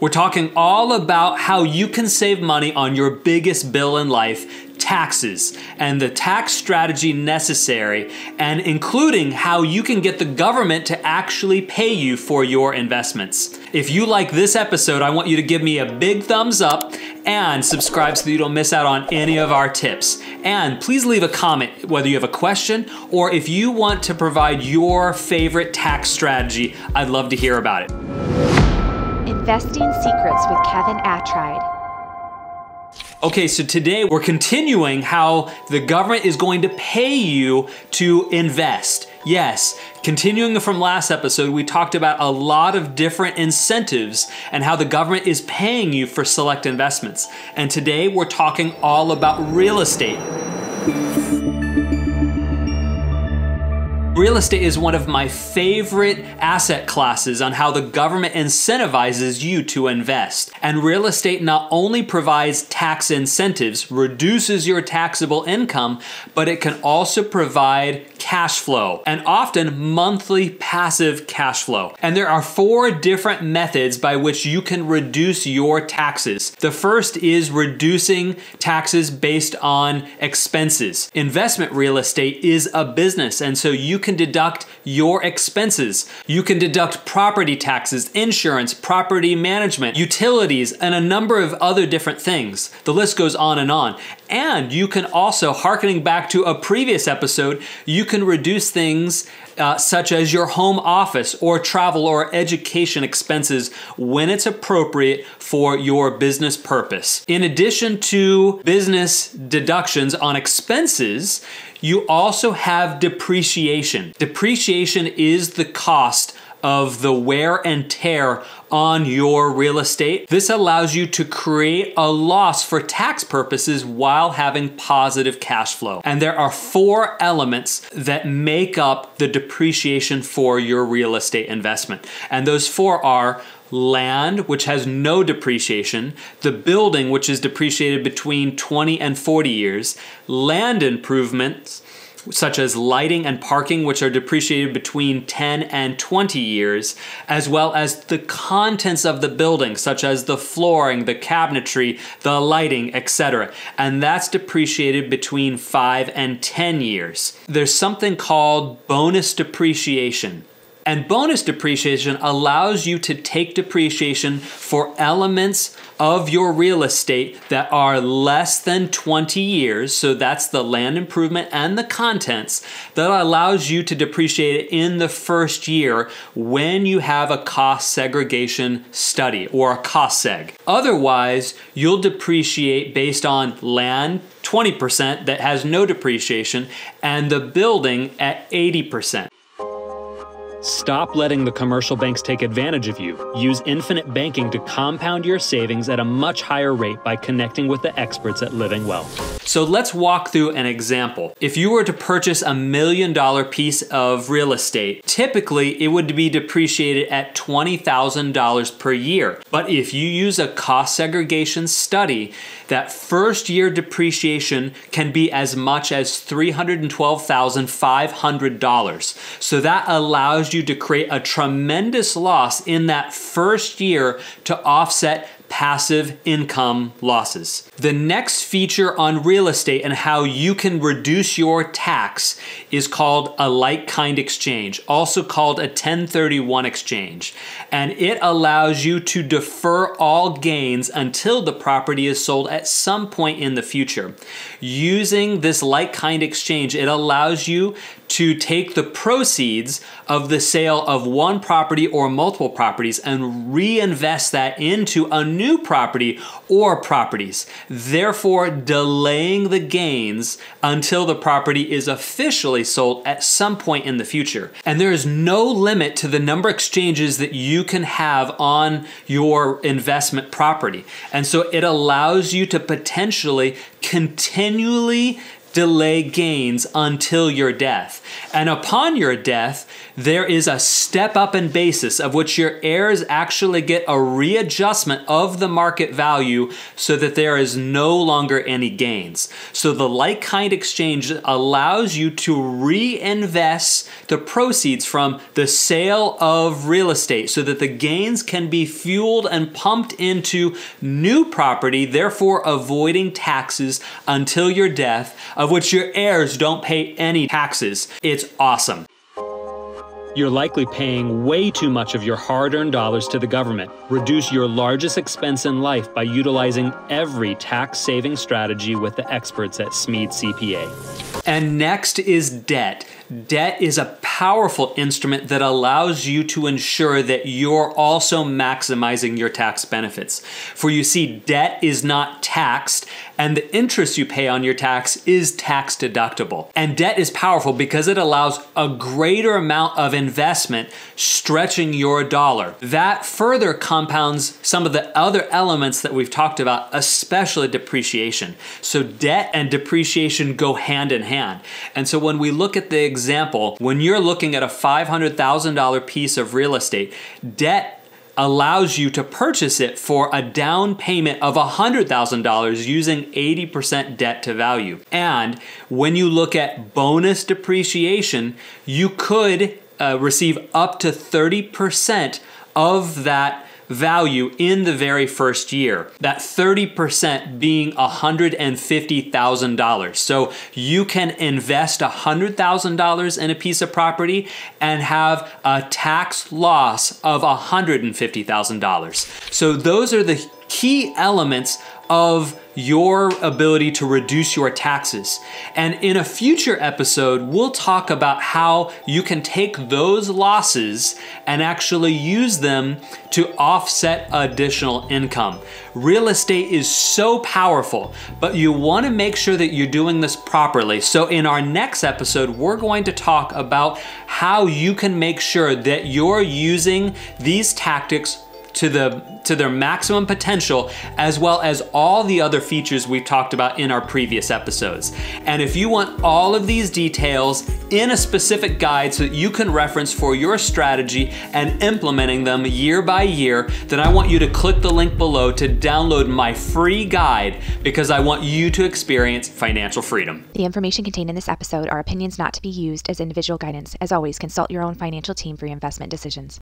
We're talking all about how you can save money on your biggest bill in life, taxes, and the tax strategy necessary, and including how you can get the government to actually pay you for your investments. If you like this episode, I want you to give me a big thumbs up and subscribe so that you don't miss out on any of our tips. And please leave a comment whether you have a question or if you want to provide your favorite tax strategy. I'd love to hear about it. Investing Secrets with Kevin Attride. Okay, so today we're continuing how the government is going to pay you to invest. Yes, continuing from last episode, we talked about a lot of different incentives and how the government is paying you for select investments. And today we're talking all about real estate. Real estate is one of my favorite asset classes on how the government incentivizes you to invest. And real estate not only provides tax incentives, reduces your taxable income, but it can also provide cash flow and often monthly passive cash flow. And there are four different methods by which you can reduce your taxes. The first is reducing taxes based on expenses. Investment real estate is a business, and so you can deduct your expenses. You can deduct property taxes, insurance, property management, utilities, and a number of other different things. The list goes on and on. And you can also, harkening back to a previous episode, you can reduce things uh, such as your home office or travel or education expenses when it's appropriate for your business purpose. In addition to business deductions on expenses, you also have depreciation. Depreciation is the cost of the wear and tear on your real estate. This allows you to create a loss for tax purposes while having positive cash flow. And there are four elements that make up the depreciation for your real estate investment. And those four are land, which has no depreciation, the building, which is depreciated between 20 and 40 years, land improvements, such as lighting and parking, which are depreciated between 10 and 20 years, as well as the contents of the building, such as the flooring, the cabinetry, the lighting, etc. And that's depreciated between 5 and 10 years. There's something called bonus depreciation. And bonus depreciation allows you to take depreciation for elements of your real estate that are less than 20 years. So that's the land improvement and the contents that allows you to depreciate it in the first year when you have a cost segregation study or a cost seg. Otherwise, you'll depreciate based on land 20% that has no depreciation and the building at 80%. Stop letting the commercial banks take advantage of you. Use infinite banking to compound your savings at a much higher rate by connecting with the experts at Living Wealth. So let's walk through an example. If you were to purchase a million dollar piece of real estate, typically it would be depreciated at $20,000 per year. But if you use a cost segregation study, that first year depreciation can be as much as $312,500. So that allows you to create a tremendous loss in that first year to offset passive income losses. The next feature on real estate and how you can reduce your tax is called a like kind exchange, also called a 1031 exchange. And it allows you to defer all gains until the property is sold at some point in the future. Using this like kind exchange, it allows you to take the proceeds of the sale of one property or multiple properties and reinvest that into a new property or properties, therefore delaying the gains until the property is officially sold at some point in the future. And there is no limit to the number of exchanges that you can have on your investment property. And so it allows you to potentially continually delay gains until your death. And upon your death, there is a step up in basis of which your heirs actually get a readjustment of the market value so that there is no longer any gains. So the like kind exchange allows you to reinvest the proceeds from the sale of real estate so that the gains can be fueled and pumped into new property, therefore avoiding taxes until your death, of which your heirs don't pay any taxes. It's awesome. You're likely paying way too much of your hard earned dollars to the government. Reduce your largest expense in life by utilizing every tax saving strategy with the experts at Smeed CPA. And next is debt. Debt is a powerful instrument that allows you to ensure that you're also maximizing your tax benefits. For you see, debt is not taxed, and the interest you pay on your tax is tax deductible. And debt is powerful because it allows a greater amount of investment stretching your dollar. That further compounds some of the other elements that we've talked about, especially depreciation. So, debt and depreciation go hand in hand. And so, when we look at the example, when you're looking at a $500,000 piece of real estate, debt allows you to purchase it for a down payment of $100,000 using 80% debt to value. And when you look at bonus depreciation, you could uh, receive up to 30% of that value in the very first year. That 30% being $150,000. So you can invest $100,000 in a piece of property and have a tax loss of $150,000. So those are the key elements of your ability to reduce your taxes. And in a future episode, we'll talk about how you can take those losses and actually use them to offset additional income. Real estate is so powerful, but you want to make sure that you're doing this properly. So, in our next episode, we're going to talk about how you can make sure that you're using these tactics to the to their maximum potential as well as all the other features we've talked about in our previous episodes. And if you want all of these details in a specific guide so that you can reference for your strategy and implementing them year by year, then I want you to click the link below to download my free guide because I want you to experience financial freedom. The information contained in this episode are opinions not to be used as individual guidance. As always, consult your own financial team for your investment decisions.